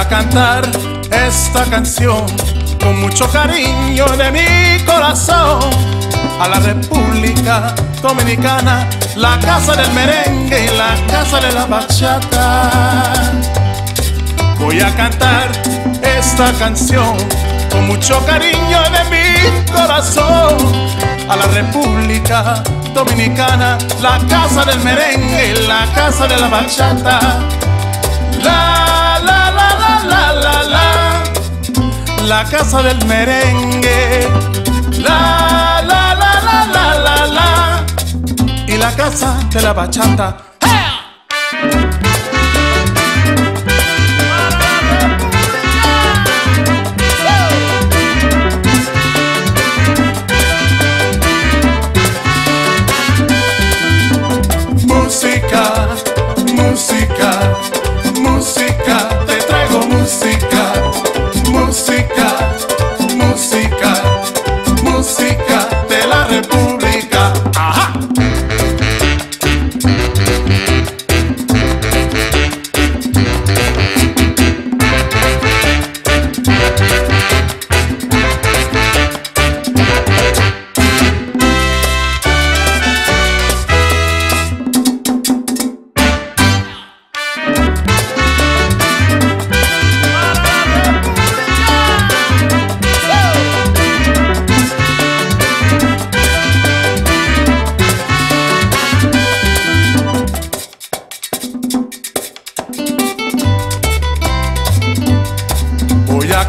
a cantar esta canción con mucho cariño de mi corazón a la República Dominicana, la casa del merengue la casa de la bachata. Voy a cantar esta canción con mucho cariño de mi corazón a la República Dominicana, la casa del merengue la casa de la bachata. La la casa del merengue. La la la la la la la y la casa de la bachata. Música, música,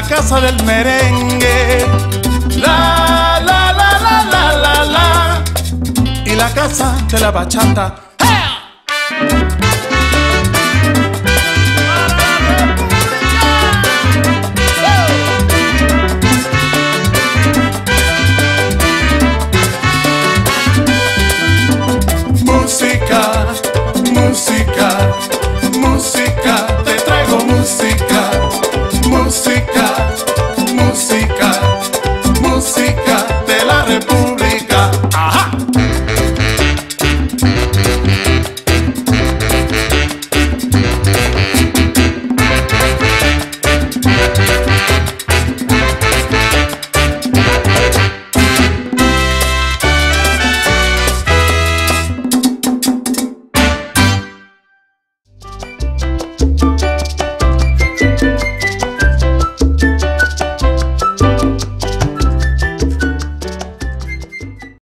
la casa del merengue. La, la, la, la, la, la, la. Y la casa de la bachata. ¡Hey! música, música.